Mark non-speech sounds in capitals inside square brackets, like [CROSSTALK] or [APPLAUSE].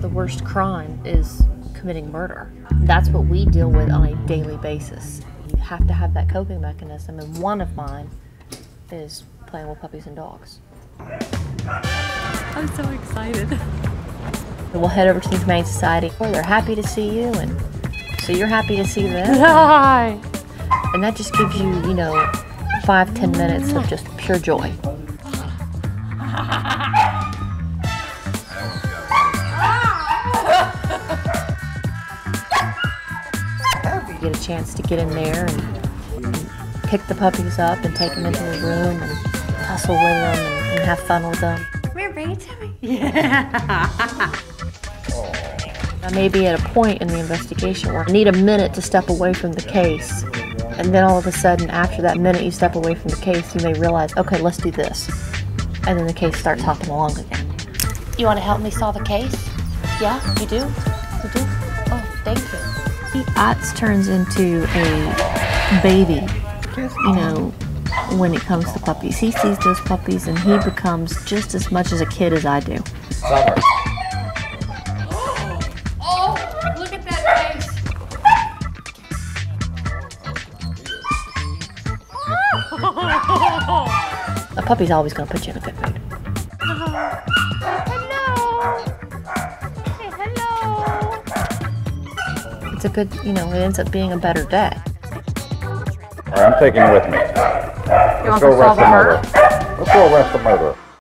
the worst crime is committing murder. That's what we deal with on a daily basis. You have to have that coping mechanism, and one of mine is playing with puppies and dogs. I'm so excited. We'll head over to the Humane Society where they're happy to see you, and so you're happy to see them. [LAUGHS] Hi. And that just gives you, you know, five, ten minutes of just pure joy. [LAUGHS] get a chance to get in there and, pick the puppies up and take them into the room and tussle with them and, and have fun with them. We're ready to [LAUGHS] I may be at a point in the investigation where I need a minute to step away from the case. And then all of a sudden, after that minute you step away from the case, you may realize, okay, let's do this. And then the case starts hopping along again. You want to help me solve a case? Yeah, you do? You do? Oh, thank you. Ots turns into a baby, you know, when it comes to puppies. He sees those puppies and he becomes just as much as a kid as I do. Summer. Oh, look at that face. A puppy's always going to put you in a good mood. [LAUGHS] It's a good, you know, it ends up being a better day. All right, I'm taking you with me. You Let's want go to arrest the the murder? murderer. Let's go arrest the murderer.